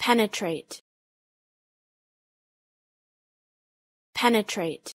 penetrate. Penetrate.